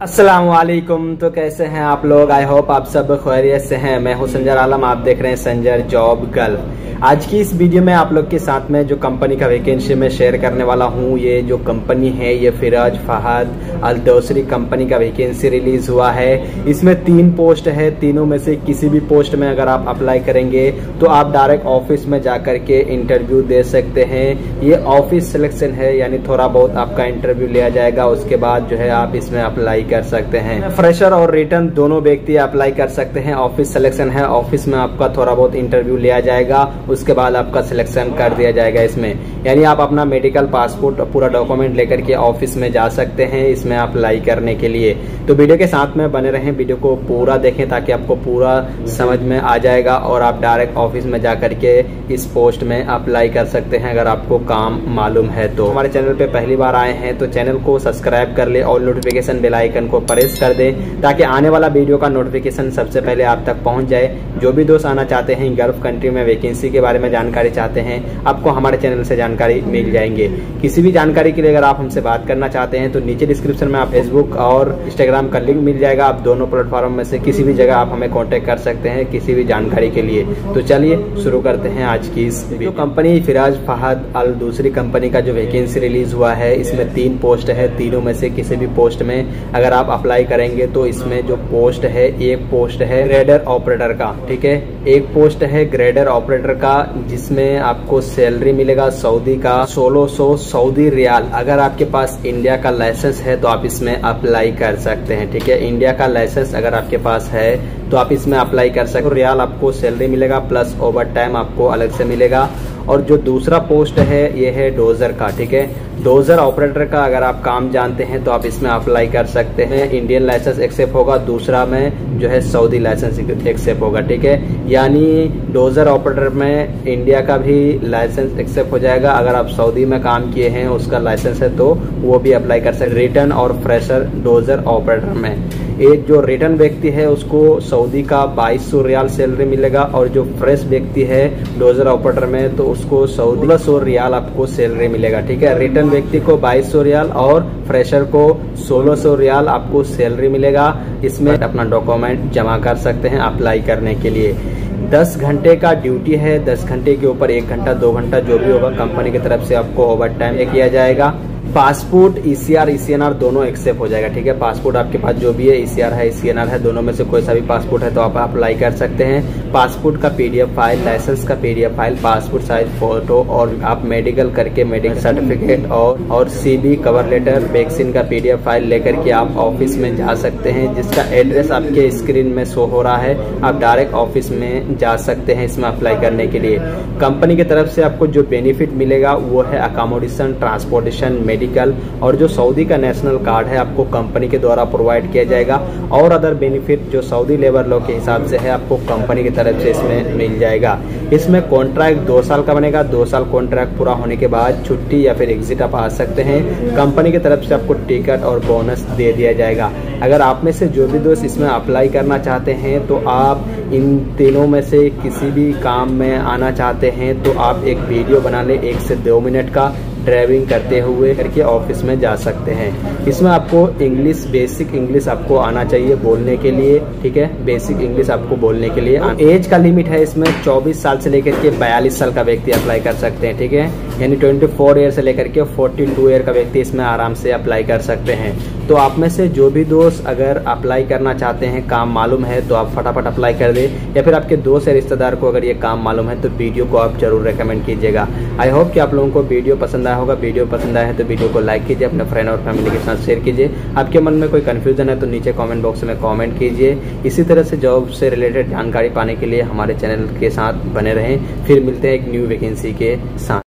वालेकुम तो कैसे हैं आप लोग? आई होप आप सब खैरियत से हैं। मैं हूँ संजर आलम। आप देख रहे हैं संजर जॉब गर्ल आज की इस वीडियो में आप लोग के साथ में जो कंपनी का वैकेंसी में शेयर करने वाला हूँ, ये जो कंपनी है, ये Firaj Fahad Al Dosari company का वैकेंसी रिलीज़ हुआ है। इसमें तीन पोस्ट है। तीनों में से किसी भी पोस्ट में अगर आप अप्लाई करेंगे तो आप डायरेक्ट ऑफ़िस में जाकर के इंटरव्यू दे सकते हैं। ये ऑफ़िस सिलेक्शन है, यानी थोड़ा बहुत आपका इंटरव्यू लिया जाएगा। उसके बाद जो है आप इसमें अप्लाई कर सकते हैं। फ्रेशर और रिटर्न दोनों व्यक्ति अप्लाई कर सकते हैं। ऑफ़िस सिलेक्शन है। ऑफ़िस में आपका थोड़ा बहुत इंटरव्यू लिया जाएगा। उसके बाद आपका सिलेक्शन कर दिया जाएगा इसमें। यानी आप अपना मेडिकल पासपोर्ट पूरा डॉक्यूमेंट लेकर के ऑफ़िस में जा सकते हैं इसमें अप्लाई करने के लिए। तो वीडियो के साथ में बने रहें। वीडियो को पूरा देखें ताकि आपको पूरा समझ में आ जाएगा और आप डायरेक्ट ऑफ़िस में जा करके इस पोस्ट में अप्लाई कर सकते हैं अगर आपको काम मालूम है तो। हमारे चैनल पे पहली बार आए हैं तो चैनल को सब्सक्राइब कर ले और नोटिफिकेशन बेल आइकन को प्रेस कर दे ताकि आने वाला वीडियो का नोटिफिकेशन सबसे पहले आप तक पहुँच जाए। जो भी दोस्त आना चाहते हैं गल्फ कंट्री में वैकेंसी के बारे में जानकारी चाहते हैं, आपको हमारे चैनल से जानकारी मिल जाएँगे। किसी भी जानकारी के लिए अगर आप हमसे बात करना चाहते हैं तो नीचे डिस्क्रिप्शन में आप फेसबुक और इंस्टाग्राम का लिंक मिल जाएगा। आप दोनों प्लेटफॉर्म में से किसी भी जगह आप हमें कॉन्टेक्ट कर सकते हैं किसी भी जानकारी के लिए। तो चलिए, शुरू करते हैं आज की इस जो कंपनी फिराज फहद अल दूसरी कंपनी का जो वैकेंसी रिलीज़ हुआ है, इसमें तीन पोस्ट है। तीनों में से किसी भी पोस्ट में अगर आप अप्लाई करेंगे तो इसमें जो पोस्ट है, एक पोस्ट है ग्रेडर ऑपरेटर का, ठीक है? एक पोस्ट है ग्रेडर ऑपरेटर का, जिसमें आपको सैलरी मिलेगा सऊदी का 1600 सऊदी रियाल। अगर आपके पास इंडिया का लाइसेंस है तो आप इसमें अप्लाई कर सकते हैं, ठीक है? इंडिया का लाइसेंस अगर आपके पास है तो आप इसमें अप्लाई कर सकते हो। रियाल आपको सैलरी मिलेगा प्लस ओवर टाइम आपको अलग से मिलेगा। और जो दूसरा पोस्ट है, ये है डोजर का, ठीक है? डोजर ऑपरेटर का अगर आप काम जानते हैं तो आप इसमें अप्लाई कर सकते हैं। इंडियन लाइसेंस एक्सेप्ट होगा, दूसरा में जो है सऊदी लाइसेंस एक्सेप्ट होगा, ठीक है? यानी डोजर ऑपरेटर में इंडिया का भी लाइसेंस एक्सेप्ट हो जाएगा। अगर आप सऊदी में काम किए हैं, उसका लाइसेंस है तो वो भी अप्लाई कर सकते रिटर्न और फ्रेशर डोजर ऑपरेटर में। एक जो रिटर्न व्यक्ति है, उसको सऊदी का बाईस सौ रियाल सैलरी मिलेगा और जो फ्रेश व्यक्ति है डोजर ऑपरेटर में तो उसको सोलह सौ रियाल आपको सैलरी मिलेगा, ठीक है? रिटर्न व्यक्ति को बाईस सौ रियाल और फ्रेशर को सोलह सौ रियाल आपको सैलरी मिलेगा। इसमें अपना डॉक्यूमेंट जमा कर सकते हैं अप्लाई करने के लिए। दस घंटे का ड्यूटी है, दस घंटे के ऊपर एक घंटा, दो घंटा जो भी होगा कंपनी की तरफ़ से आपको ओवर टाइम किया जाएगा। पासपोर्ट ईसीआर ईसीएनआर दोनों एक्सेप्ट हो जाएगा ठीक है? पासपोर्ट आपके पास जो भी है ईसीआर है ईसीएनआर है दोनों में से कोई सा भी पासपोर्ट है तो आप अप्लाई कर सकते हैं। पासपोर्ट का पीडीएफ फ़ाइल लाइसेंस का PDF file passport size photo और आप मेडिकल करके मेडिकल सर्टिफिकेट और और सीबी कवर लेटर वैक्सीन का पीडीएफ फ़ाइल लेकर के आप ऑफ़िस में जा सकते हैं जिसका एड्रेस आपके स्क्रीन में शो हो रहा है। आप डायरेक्ट ऑफ़िस में जा सकते हैं इसमें अप्लाई करने के लिए। कंपनी की तरफ़ से आपको जो बेनिफिट मिलेगा वो है अकोमोडेशन ट्रांसपोर्टेशन मेडिकल और जो सऊदी का नेशनल कार्ड है, आपको कंपनी के द्वारा प्रोवाइड किया जाएगा। और अदर बेनिफिट जो सऊदी लेबर लॉ के हिसाब से है, आपको कंपनी की तरफ़ से इसमें मिल जाएगा। इसमें कॉन्ट्रैक्ट दो साल का बनेगा। दो साल कॉन्ट्रैक्ट पूरा होने के बाद छुट्टी या फिर एग्जिट आप आ सकते हैं। कंपनी की तरफ़ से आपको टिकट और बोनस दे दिया जाएगा। अगर आप में से जो भी दोस्त इसमें अप्लाई करना चाहते हैं तो आप इन तीनों में से किसी भी काम में आना चाहते हैं तो आप एक वीडियो बना ले, एक से दो मिनट का। ड्राइविंग करते हुए करके ऑफ़िस में जा सकते हैं। इसमें आपको इंग्लिश बेसिक इंग्लिश आपको आना चाहिए बोलने के लिए, ठीक है? बेसिक इंग्लिश आपको बोलने के लिए। एज का लिमिट है इसमें 24 साल से लेकर के 42 साल का व्यक्ति अप्लाई कर सकते हैं, ठीक है? यानी 24 ईयर से लेकर के 42 ईयर का व्यक्ति इसमें आराम से अप्लाई कर सकते हैं। तो आप में से जो भी दोस्त अगर अप्लाई करना चाहते हैं, काम मालूम है तो आप फटाफट अप्लाई कर दे। या फिर आपके दोस्त या रिश्तेदार को अगर ये काम मालूम है तो वीडियो को आप ज़रूर रिकमेंड कीजिएगा। आई होप कि आप लोगों को वीडियो पसंद आया होगा। वीडियो पसंद आया है तो वीडियो को लाइक कीजिए, अपने फ्रेंड और फैमिली के साथ शेयर कीजिए। आपके मन में कोई कन्फ्यूज़न है तो नीचे कॉमेंट बॉक्स में कॉमेंट कीजिए। इसी तरह से जॉब से रिलेटेड जानकारी पाने के लिए हमारे चैनल के साथ बने रहें। फिर मिलते हैं एक न्यू वैकेंसी के साथ।